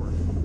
Forward.